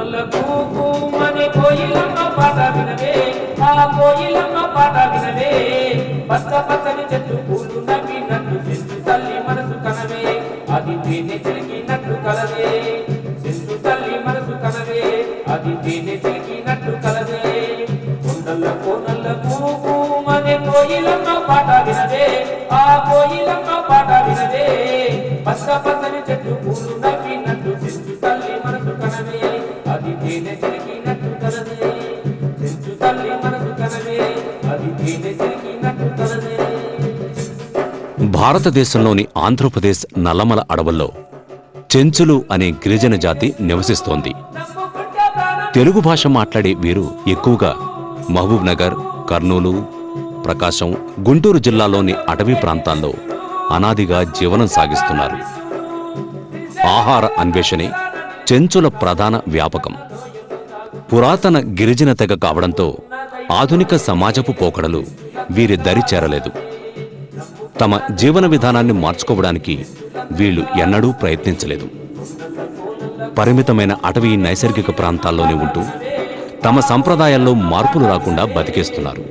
కొండలకు నల్లకు కోయిలమ్మ పాట వినవే. ఆ కోయిలమ్మ పాట వినవే. పచ్చ పచ్చని చెట్టు పూలు నవ్వినట్టు చెట్టు తల్లి మనసు కనవే. అది తేనె చెలికినట్టు కలవే. చెట్టు తల్లి మనసు కనవే. అది తేనె చెలికినట్టు కలవే. కొండల నల్లకు మని కోయిలమ్మ పాట వినవే. ఆ కోయిలమ్మ పాట వినవే. పచ్చ భారతదేశంలోని ఆంధ్రప్రదేశ్ నల్లమల అడవుల్లో చెంచులు అనే గిరిజన జాతి నివసిస్తోంది. తెలుగు భాష మాట్లాడే వీరు ఎక్కువగా మహబూబ్ నగర్ కర్నూలు ప్రకాశం గుంటూరు జిల్లాలోని అటవీ ప్రాంతాల్లో అనాదిగా జీవనం సాగిస్తున్నారు. ఆహార అన్వేషణే చెంచుల ప్రధాన వ్యాపకం. పురాతన గిరిజన తెగ కావడంతో ఆధునిక సమాజపు పోకడలు వీరి దరి చేరలేదు. తమ జీవన విధానాన్ని మార్చుకోవడానికి వీళ్ళు ఎన్నడూ ప్రయత్నించలేదు. పరిమితమైన అటవీ నైసర్గిక ప్రాంతాల్లోనే ఉంటూ తమ సంప్రదాయాల్లో మార్పులు రాకుండా బతికేస్తున్నారు.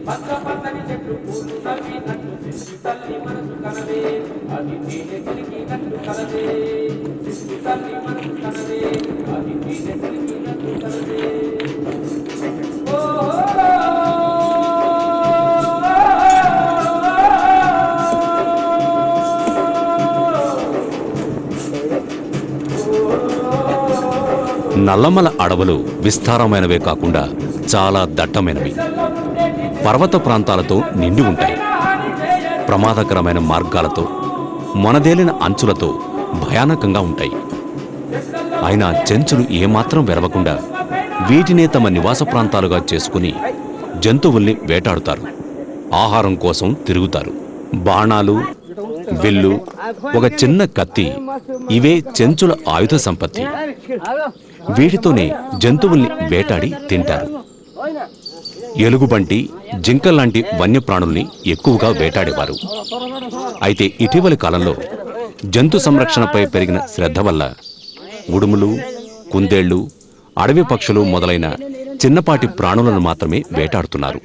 నల్లమల అడవులు విస్తారమైనవే కాకుండా చాలా దట్టమైనవి. పర్వత ప్రాంతాలతో నిండి ఉంటాయి. ప్రమాదకరమైన మార్గాలతో మొనదేలిన అంచులతో భయానకంగా ఉంటాయి. అయినా చెంచులు ఏమాత్రం వెరవకుండా వీటినే తమ నివాస ప్రాంతాలుగా చేసుకుని జంతువుల్ని వేటాడుతారు. ఆహారం కోసం తిరుగుతారు. బాణాలు విల్లు ఒక చిన్న కత్తి ఇవే చెంచుల ఆయుధ సంపత్తి. వీటితోనే జంతువుల్ని వేటాడి తింటారు. ఎలుగుబంటి జింకల్లాంటి వన్యప్రాణుల్ని ఎక్కువగా వేటాడేవారు. అయితే ఇటీవలి కాలంలో జంతు సంరక్షణపై పెరిగిన శ్రద్ధ వల్ల ఉడుములు కుందేళ్ళు అడవి పక్షులు మొదలైన చిన్నపాటి ప్రాణులను మాత్రమే వేటాడుతున్నారు.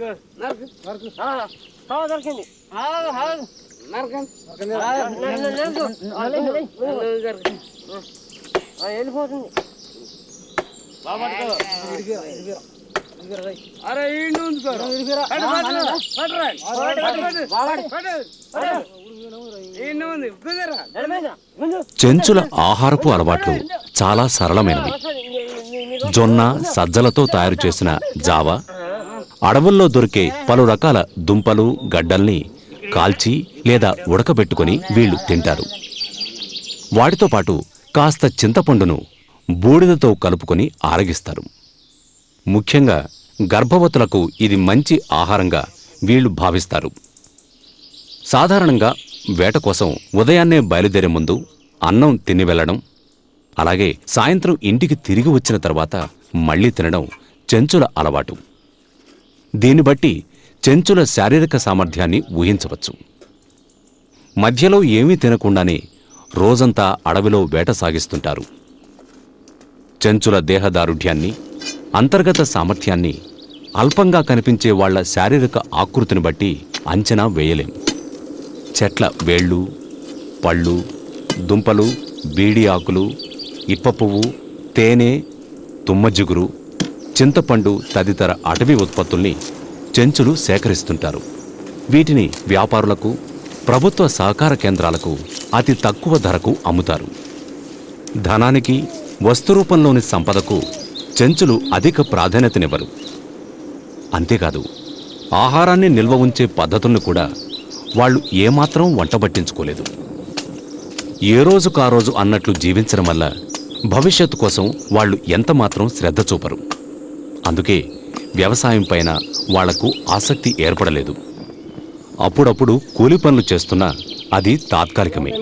వెళ్ళిపోతుంది చెంచుల ఆహారపు అలవాట్లు చాలా సరళమైనవి. జొన్న సజ్జలతో తయారు చేసిన జావ అడవుల్లో దొరికే పలు రకాల దుంపలు గడ్డల్ని కాల్చి లేదా ఉడకబెట్టుకొని వీళ్ళు తింటారు. వాటితో పాటు కాస్త చింతపండును బూడిదతో కలుపుకొని ఆరగిస్తారు. ముఖ్యంగా గర్భవతులకు ఇది మంచి ఆహారంగా వీళ్ళు భావిస్తారు. సాధారణంగా వేట కోసం ఉదయాన్నే బయలుదేరే ముందు అన్నం తిని వెళ్ళడం అలాగే సాయంత్రం ఇంటికి తిరిగి వచ్చిన తర్వాత మళ్ళీ తినడం చెంచుల అలవాటు. దీన్ని బట్టి చెంచుల శారీరక సామర్థ్యాన్ని ఊహించవచ్చు. మధ్యలో ఏమీ తినకుండానే రోజంతా అడవిలో వేట సాగిస్తుంటారు. చెంచుల దేహదారుఢ్యాన్ని అంతర్గత సామర్థ్యాన్ని అల్పంగా కనిపించే వాళ్ళ శారీరక ఆకృతిని బట్టి అంచనా వేయలేం. చెట్ల వేళ్ళు పళ్ళు దుంపలు బీడి ఆకులు ఇప్ప పువ్వు తేనె తుమ్మజిగురు చింతపండు తదితర అటవీ ఉత్పత్తుల్ని చెంచులు సేకరిస్తుంటారు. వీటిని వ్యాపారులకు ప్రభుత్వ సహకార కేంద్రాలకు అతి తక్కువ ధరకు అమ్ముతారు. ధనానికి వస్తురూపంలోని సంపదకు చెంచులు అధిక ప్రాధాన్యతనివ్వరు. అంతేకాదు ఆహారాన్ని నిల్వ ఉంచే పద్ధతులను కూడా వాళ్ళు ఏమాత్రం వంటబట్టించుకోలేదు ఏ రోజుకు ఆ రోజు అన్నట్లు జీవించడం వల్ల భవిష్యత్తు కోసం వాళ్ళు ఎంతమాత్రం శ్రద్ధ చూపరు. అందుకే వ్యవసాయం పైన వాళ్ళకు ఆసక్తి ఏర్పడలేదు. అప్పుడప్పుడు కూలి పనులు చేస్తున్నా అది తాత్కాలికమే.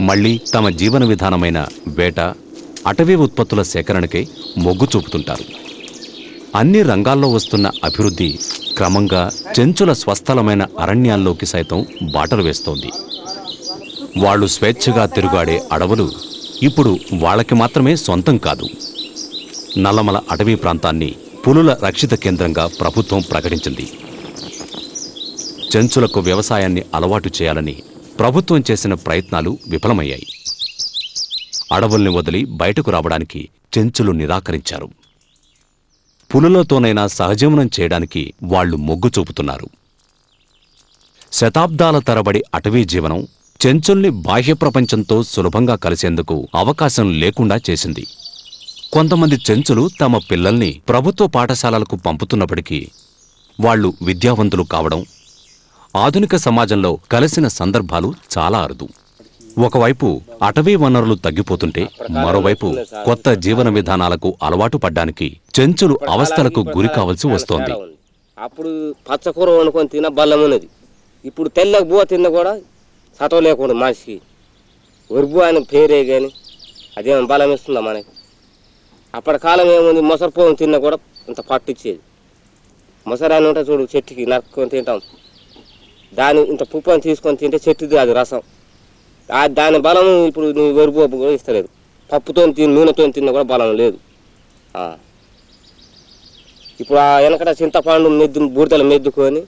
మళ్ళీ తమ జీవన విధానమైన వేట అటవీ ఉత్పత్తుల సేకరణకై మొగ్గు చూపుతుంటారు. అన్ని రంగాల్లో వస్తున్న అభివృద్ధి క్రమంగా చెంచుల స్వస్థలమైన అరణ్యాల్లోకి సైతం బాటలు వేస్తోంది. వాళ్ళు స్వేచ్ఛగా తిరుగాడే అడవులు ఇప్పుడు వాళ్ళకి మాత్రమే సొంతం కాదు. నల్లమల అటవీ ప్రాంతాన్ని పులుల రక్షిత కేంద్రంగా ప్రభుత్వం ప్రకటించింది. చెంచులకు వ్యవసాయాన్ని అలవాటు చేయాలని ప్రభుత్వం చేసిన ప్రయత్నాలు విఫలమయ్యాయి. అడవుల్ని వదిలి బయటకు రావడానికి చెంచులు నిరాకరించారు. పులులతోనైనా సహజీవనం చేయడానికి వాళ్ళు మొగ్గు చూపుతున్నారు. శతాబ్దాల తరబడి అటవీ జీవనం చెంచుల్ని బాహ్య ప్రపంచంతో సులభంగా కలిసేందుకు అవకాశం లేకుండా చేసింది. కొంతమంది చెంచులు తమ పిల్లల్ని ప్రభుత్వ పాఠశాలలకు పంపుతున్నప్పటికీ వాళ్ళు విద్యావంతులు కావడం ఆధునిక సమాజంలో కలిసిన సందర్భాలు చాలా అరుదు. ఒకవైపు అటవీ వనరులు తగ్గిపోతుంటే మరోవైపు కొత్త జీవన విధానాలకు అలవాటు పడ్డానికి చెంచులు అవస్థలకు గురి కావలసి వస్తోంది. అప్పుడు పచ్చకూర వండుకొని తిన బలం ఉన్నది. ఇప్పుడు తెల్లకి బువ్వ తిన్న కూడా సతవ లేకుండా మనిషికి. ఒరుబు అని పేరే కానీ అదేమైనా బలం ఇస్తుందా మనకి? అప్పటి కాలం ఏముంది? మొసరు పోను తిన్నా కూడా ఇంత పట్టించేది మొసరు అని ఉంటే చూడు చెట్టుకి నరుక్కొని తింటాం. దాని ఇంత పుప్పని తీసుకొని తింటే చెట్టుది అది రసం. దాని బలం ఇప్పుడు నీ వరిపోపు కూడా ఇస్తలేదు. పప్పుతో తిని నూనెతో తిన్నా కూడా బలం లేదు. ఇప్పుడు ఆ వెనకట చింతపండు మెద్దు బూడిదలు మెద్దుకొని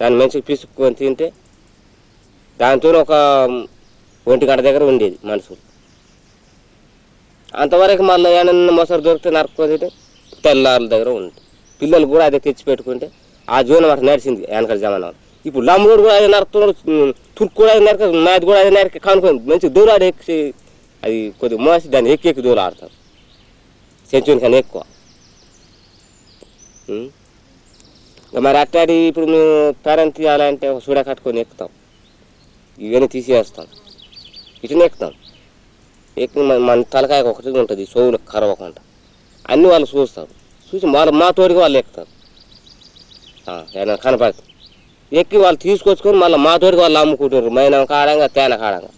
దాన్ని మంచిగా పిసుక్కొని తింటే దానితో ఒక ఒంటి గంట దగ్గర ఉండేది మనుషులు. అంతవరకు మళ్ళీ ఏమన్నా మొసరు దొరికితే నరకపోతే తెల్లారుల దగ్గర ఉంది. పిల్లలు కూడా అదే తెచ్చి పెట్టుకుంటే ఆ జీవనం అట్లా నడిచింది వెనకాల జమానా ఇప్పుడు లమ్ముడు కూడా అదే నరుకుతున్నాడు తుర్కు కూడా అదే నరక నాది కూడా అదే నరక కానుకొని మంచి దూరాడు ఎక్కి అది కొద్దిగా మోసి దాన్ని ఎక్కి ఎక్కి దూరం ఆడతారు సెంచురీ కన్నా ఎక్కువ. మరి అట్టాడి ఇప్పుడు మేము పేరెంట్ తీయాలంటే ఒక సూడ కట్టుకొని ఎక్కుతాం ఇవన్నీ తీసేస్తాం. ఇటునే ఎక్కుతాం. ఎక్కిన మన తలకాయకు తలకాయ ఒకటి ఉంటుంది సోవులు కరవకుండా. అన్నీ వాళ్ళు చూస్తారు. చూసి వాళ్ళు మా తోడికి వాళ్ళు ఎక్కుతారు. ఏదైనా కనపడదు ఎక్కి వాళ్ళు తీసుకొచ్చుకొని మళ్ళీ మా తోడికి వాళ్ళు అమ్ముకుంటారు మైనం కాడంగా తేన కాడంగా.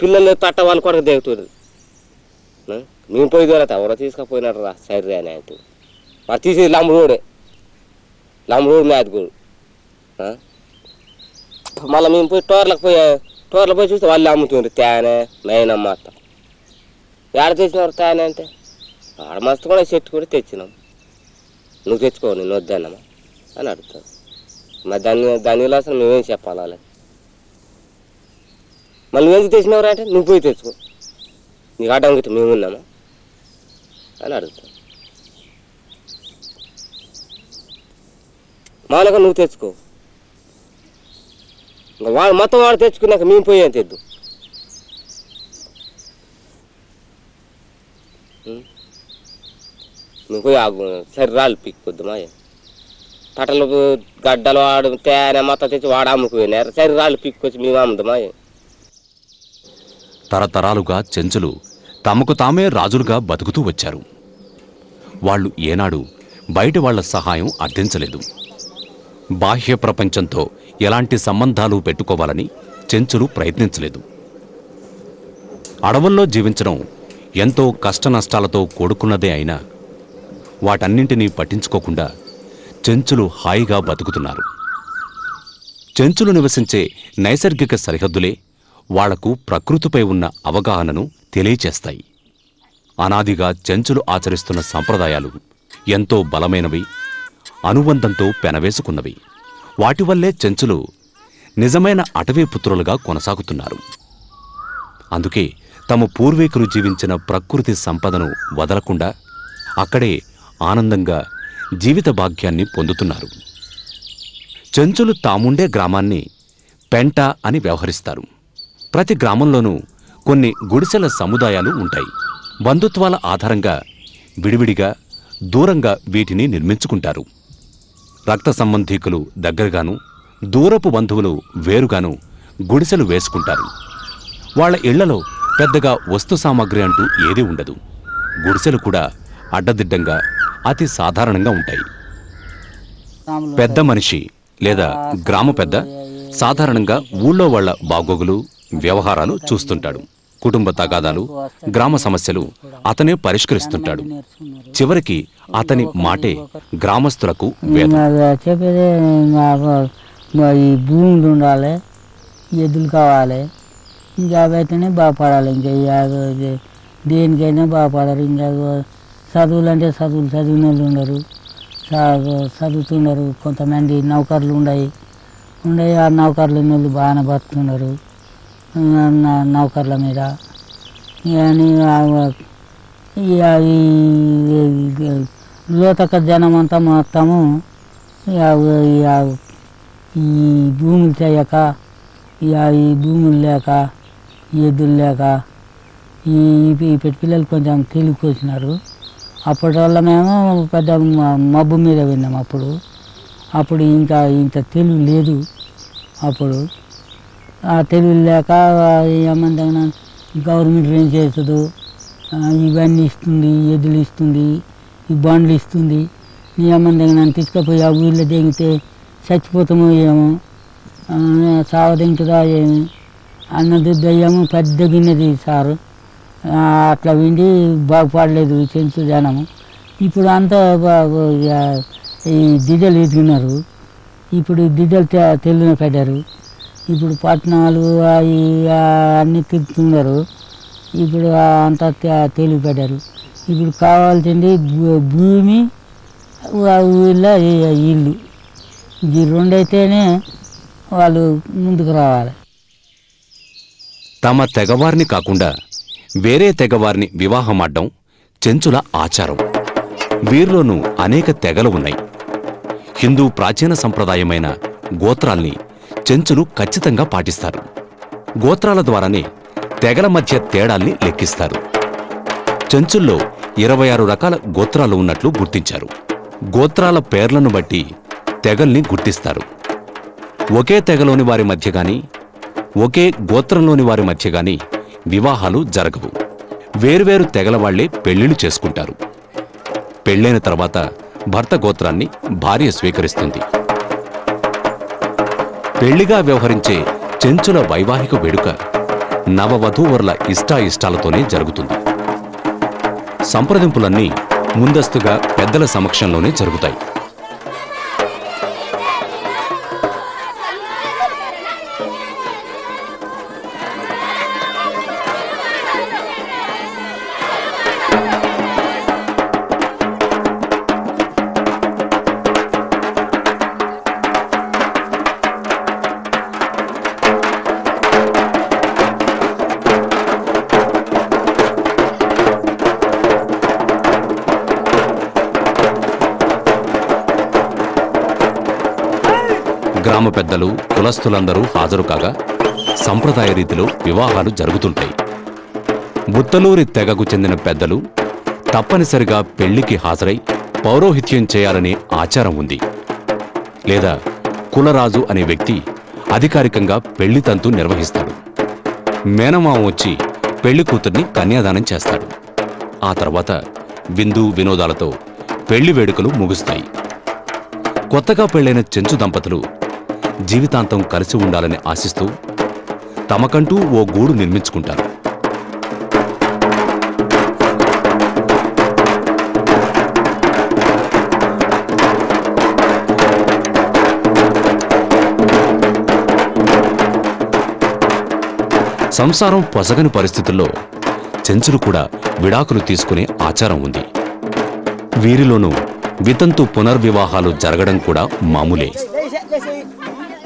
పిల్లలు తట్ట వాళ్ళు కూడా దిగుతుంది మేము పోయి దొరత ఎవరో తీసుకుపోయినారు రా సరే అని అంటే వాడు తీసేది లంబడోడే లంబడోడు మేతగోడు మళ్ళీ మేము పోయి టోర్లకు పోయి టోర్లకు పోయి చూస్తే వాళ్ళు అమ్ముతుండ్రు తేనె నైనమ్మ అత్త ఏడ తెచ్చినారు తేనె అంటే? ఆడ మస్తు కూడా చెట్టు కూడా తెచ్చినాం. నువ్వు తెచ్చుకో నేను వద్దన్నమా? అని అడుగుతావు మరి దాని దాని అసలు మేమేం చెప్పాలి వాళ్ళకి? మళ్ళీ నువ్వు ఎందుకు తెచ్చినావురా అంటే నువ్వు పోయి తెచ్చుకో. నీకు ఆటం గిట్ట మేము ఉన్నామా? అని అడుగుతాం మామూలుగా నువ్వు తెచ్చుకో. ఇంకా వాడు మొత్తం వాడు తెచ్చుకున్నాక మేము పోయాం తెద్దు? నువ్వు మేము పోయి ఆగు శరీరాలు పిక్కొద్దుమా గడ్డలు వాడు తేనె మొత్తం తెచ్చి వాడు అమ్ముకుపోయినారు శరీరాలు పీక్కొచ్చి మేము అమ్ముదామా తరతరాలుగా చెంచులు తమకు తామే రాజులుగా బతుకుతూ వచ్చారు. వాళ్ళు ఏనాడు బయట వాళ్ళ సహాయం అర్థించలేదు. బాహ్య ప్రపంచంతో ఎలాంటి సంబంధాలు పెట్టుకోవాలని చెంచులు ప్రయత్నించలేదు. అడవుల్లో జీవించడం ఎంతో కష్టనష్టాలతో కూడుకున్నదే అయినా వాటన్నింటినీ పట్టించుకోకుండా చెంచులు హాయిగా బతుకుతున్నారు. చెంచులు నివసించే నైసర్గిక సరిహద్దులే వాళ్ళకు ప్రకృతిపై ఉన్న అవగాహనను తెలియచేస్తాయి. అనాదిగా చెంచులు ఆచరిస్తున్న సంప్రదాయాలు ఎంతో బలమైనవి అనుబంధంతో పెనవేసుకున్నవి. వాటి వల్లే చెంచులు నిజమైన అటవీ పుత్రులుగా కొనసాగుతున్నారు. అందుకే తమ పూర్వీకులు జీవించిన ప్రకృతి సంపదను వదలకుండా అక్కడే ఆనందంగా జీవిత భాగ్యాన్ని పొందుతున్నారు. చెంచులు తాముండే గ్రామాన్ని పెంట అని వ్యవహరిస్తారు. ప్రతి గ్రామంలోనూ కొన్ని గుడిసెల సముదాయాలు ఉంటాయి. బంధుత్వాల ఆధారంగా విడివిడిగా దూరంగా వీటిని నిర్మించుకుంటారు. రక్త సంబంధీకులు దగ్గరగాను దూరపు బంధువులు వేరుగాను గుడిసెలు వేసుకుంటారు. వాళ్ళ ఇళ్ళలో పెద్దగా వస్తు సామాగ్రి అంటూ ఏదీ ఉండదు. గుడిసెలు కూడా అడ్డదిడ్డంగా అతి సాధారణంగా ఉంటాయి. పెద్ద మనిషి లేదా గ్రామ పెద్ద సాధారణంగా ఊళ్ళో వాళ్ళ బాగోగులు వ్యవహారాలు చూస్తుంటాడు. కుటుంబ తగాదాలు గ్రామ సమస్యలు అతనే పరిష్కరిస్తుంటాడు. చివరికి అతని మాటే గ్రామస్తులకు చెప్పేది ఈ భూములు ఉండాలి ఎద్దులు కావాలి జాబ్ అయితేనే బాగుపడాలి. ఇంకా దేనికైనా బాగుపడరు. ఇంకా చదువులు అంటే చదువులు చదివిన వాళ్ళు ఉండరు చదువుతున్నారు. కొంతమంది నౌకర్లు ఉండయి. ఉండే ఆ నౌకర్లు వాళ్ళు బాగానే బతుకుతున్నారు. నౌకర్ల మీద. కానీ లోతక జనం అంతా మొత్తము ఇక ఇక ఈ భూములు చేయక ఇక ఈ భూములు లేక ఎద్దులు లేక ఈ ఇప్పటి పెట్టి పిల్లలు కొంచెం తెలివికి వచ్చినారు అప్పటి వల్ల మేము పెద్ద మబ్బు మీద విన్నాం అప్పుడు. అప్పుడు ఇంకా ఇంత తెలివి లేదు అప్పుడు. ఆ తెలివి లేక ఏమంటే గవర్నమెంట్ ఏం చేస్తుందో ఇవన్నీ ఇస్తుంది ఎద్దులు ఇస్తుంది ఈ బండ్లు ఇస్తుంది. నీ దగ్గర నన్ను తీసుకుపోయి ఆ ఊళ్ళో దిగితే చచ్చిపోతామో ఏమో సావదించదా ఏమి. అన్నది దయ్యము పెద్ద గిన్నెది సారు అట్లా విండి బాగుపడలేదు చెంచు జనము. ఇప్పుడు అంతా ఈ దిడ్డలు ఎదిగినారు. ఇప్పుడు దిడ్డలు తె- తెలివిన పెట్టారు. ఇప్పుడు పట్టణాలు అవి అన్నీ తిరుగుతున్నారు. ఇప్పుడు అంతా తెలివి పెట్టారు. ఇప్పుడు కావాల్సింది భూమి వీళ్ళ ఇల్లు. ఈ రెండైతేనే వాళ్ళు ముందుకు రావాలి. తమ తెగవారిని కాకుండా వేరే తెగవారిని వివాహమాడ్డం చెంచుల ఆచారం. వీరిలోనూ అనేక తెగలు ఉన్నాయి. హిందూ ప్రాచీన సంప్రదాయమైన గోత్రాల్ని చెంచులు ఖచ్చితంగా పాటిస్తారు. గోత్రాల ద్వారానే తెగల మధ్య తేడాల్ని లెక్కిస్తారు. చెంచుల్లో ఇరవై ఆరు రకాల గోత్రాలు ఉన్నట్లు గుర్తించారు. గోత్రాల పేర్లను బట్టి తెగల్ని గుర్తిస్తారు. ఒకే తెగలోని వారి మధ్య కానీ ఒకే గోత్రంలోని వారి మధ్య గాని వివాహాలు జరగవు. వేరువేరు తెగల వాళ్ళే పెళ్ళిళ్ళు చేసుకుంటారు. పెళ్ళైన తర్వాత భర్త గోత్రాన్ని భార్య స్వీకరిస్తుంది. పెళ్ళిగా వ్యవహరించే చెంచుల వైవాహిక వేడుక నవవధూవరుల ఇష్టాయిష్టాలతోనే జరుగుతుంది. సంప్రదింపులన్నీ ముందస్తుగా పెద్దల సమక్షంలోనే జరుగుతాయి. కులస్తులందరూ హాజరు కాగా సంప్రదాయ రీతిలో వివాహాలు జరుగుతుంటాయి. బుత్తలూరి తెగకు చెందిన పెద్దలు తప్పనిసరిగా పెళ్ళికి హాజరై పౌరోహిత్యం చేయాలనే ఆచారం ఉంది. లేదా కులరాజు అనే వ్యక్తి అధికారికంగా పెళ్ళి తంతు నిర్వహిస్తాడు. మేనమామ వచ్చి పెళ్ళి కూతుర్ని కన్యాదానం చేస్తాడు. ఆ తర్వాత విందు వినోదాలతో పెళ్ళి వేడుకలు ముగుస్తాయి. కొత్తగా పెళ్ళైన చెంచు దంపతులు జీవితాంతం కలిసి ఉండాలని ఆశిస్తూ తమకంటూ ఓ గూడు నిర్మించుకుంటారు. సంసారం పొసగని పరిస్థితుల్లో చెంచులు కూడా విడాకులు తీసుకునే ఆచారం ఉంది. వీరిలోనూ వితంతు పునర్వివాహాలు జరగడం కూడా మామూలే.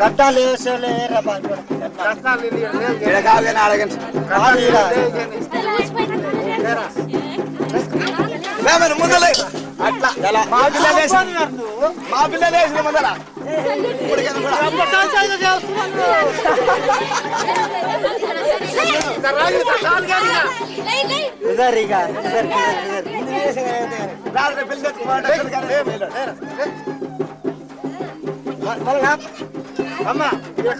కట్టాలి అట్లా. మా పిల్లలు మా పిల్లలు వేసిన ముందర ఇదరిగా రాత్రి పిల్లలు అమ్మా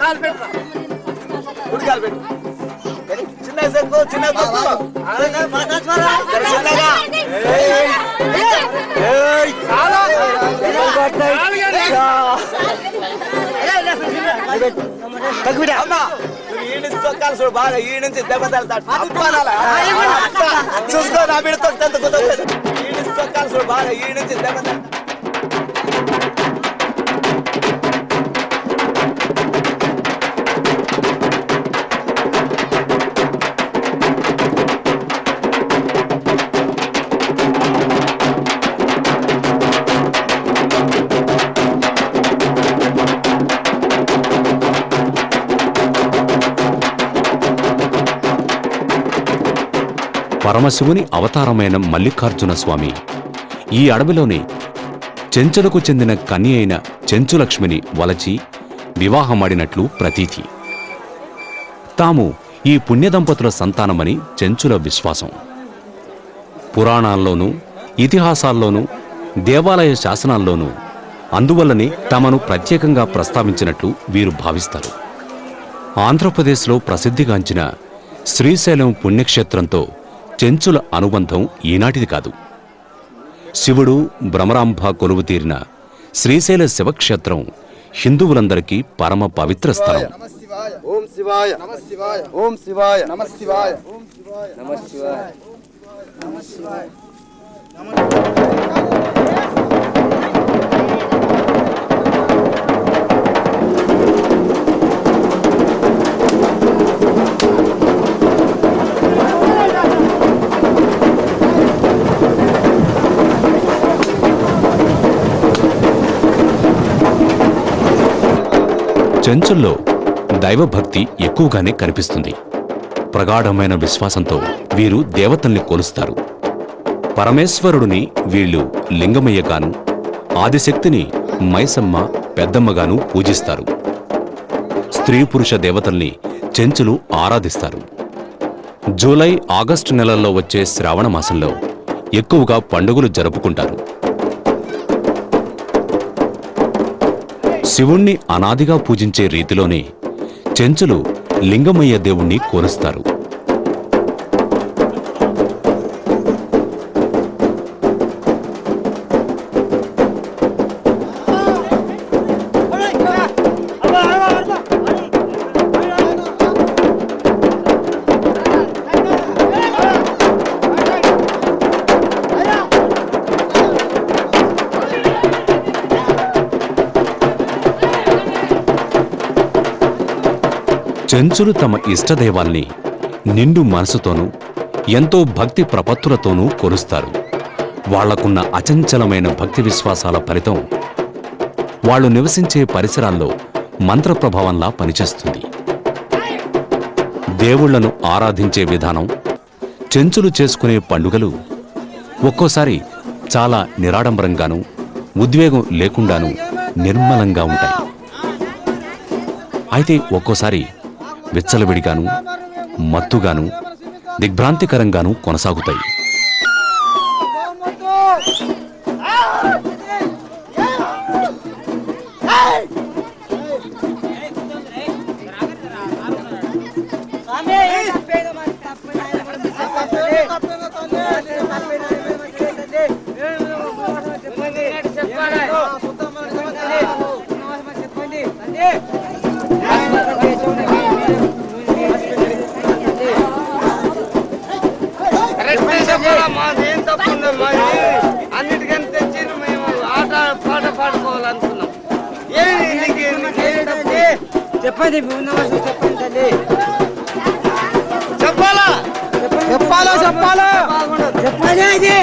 కాలు పెట్టు ఉడి కాలు పెట్టు చిన్న చిన్నగా ఏయ్. ఏయ్. అమ్మా, నువ్వు ఈ నుంచి తొక్కాలి చూడు బాగా దెబ్బ. చూసుకో నా బిడ్డ తొక్కుతుంది పరమశివుని అవతారమైన మల్లికార్జున స్వామి. ఈ అడవిలోని చెంచులకు చెందిన కన్య అయిన చెంచులక్ష్మిని వలచి వివాహమాడినట్లు ప్రతీతి. తాము ఈ పుణ్యదంపతుల సంతానమని చెంచుల విశ్వాసం. పురాణాల్లోనూ ఇతిహాసాల్లోనూ దేవాలయ శాసనాల్లోనూ అందువల్లనే తమను ప్రత్యేకంగా ప్రస్తావించినట్లు వీరు భావిస్తారు. ఆంధ్రప్రదేశ్లో ప్రసిద్ధిగాంచిన శ్రీశైలం పుణ్యక్షేత్రంతో చెంచుల అనుబంధం ఈనాటిది కాదు. శివుడు భ్రమరాంభ కొలువు తీరిన శ్రీశైల శివక్షేత్రం హిందువులందరికీ పరమ పవిత్ర స్థలం. ఓం శివాయ. నమ శివాయ. ఓం శివాయ. నమ శివాయ. ఓం శివాయ. నమ శివాయ. చెంచుల్లో దైవభక్తి ఎక్కువగానే కనిపిస్తుంది. ప్రగాఢమైన విశ్వాసంతో వీరు దేవతల్ని కొలుస్తారు. పరమేశ్వరుడిని వీళ్ళు లింగమయ్యగాను ఆదిశక్తిని మైసమ్మ పెద్దమ్మగాను పూజిస్తారు. స్త్రీ పురుష దేవతల్ని చెంచులు ఆరాధిస్తారు. జూలై ఆగస్టు నెలల్లో వచ్చే శ్రావణ మాసంలో ఎక్కువగా పండుగలు జరుపుకుంటారు. శివుణ్ణి అనాదిగా పూజించే రీతిలోనే చెంచులు లింగమయ్య దేవుణ్ణి కోరుస్తారు. చెంచులు తమ ఇష్టదైవాల్ని నిండు మనసుతోనూ ఎంతో భక్తి ప్రపత్తులతోనూ కొలుస్తారు వాళ్ళకున్న అచంచలమైన భక్తి విశ్వాసాల ఫలితం వాళ్ళు నివసించే పరిసరాల్లో మంత్రప్రభావంలా పనిచేస్తుంది. దేవుళ్ళను ఆరాధించే విధానం చెంచులు చేసుకునే పండుగలు ఒక్కోసారి చాలా నిరాడంబరంగానూ ఉద్వేగం లేకుండానూ నిర్మలంగా ఉంటాయి. అయితే ఒక్కోసారి విచ్చలవిడిగాను మత్తుగాను దిగ్భ్రాంతికరంగాను కొనసాగుతాయి. చెప్పండి ఉన్నవాళ్ళు చెప్పండి. తల్లి చెప్పాలా చెప్పాలా? చెప్పాలా చెప్పండి ఇది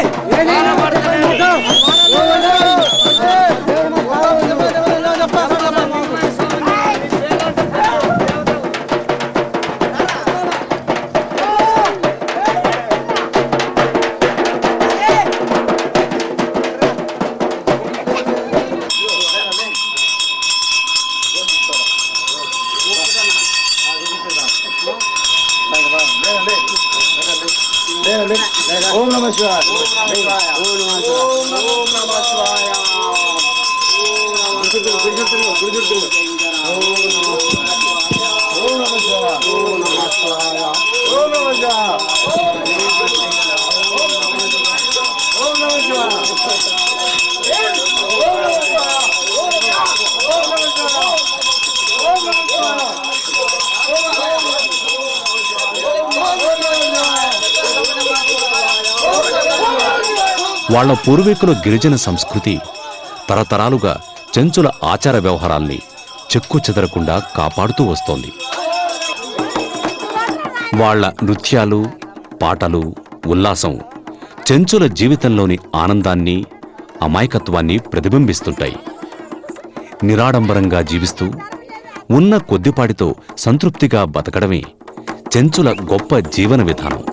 ఓం వాళ్ళ పూర్వీకుల గిరిజన సంస్కృతి తరతరాలుగా చెంచుల ఆచార వ్యవహారాల్ని చెక్కు చెదరకుండా కాపాడుతూ వస్తోంది. వాళ్ళ నృత్యాలు పాటలు ఉల్లాసం చెంచుల జీవితంలోని ఆనందాన్ని అమాయకత్వాన్ని ప్రతిబింబిస్తుంటాయి. నిరాడంబరంగా జీవిస్తూ ఉన్న కొద్దిపాటితో సంతృప్తిగా బతకడమే చెంచుల గొప్ప జీవన విధానం.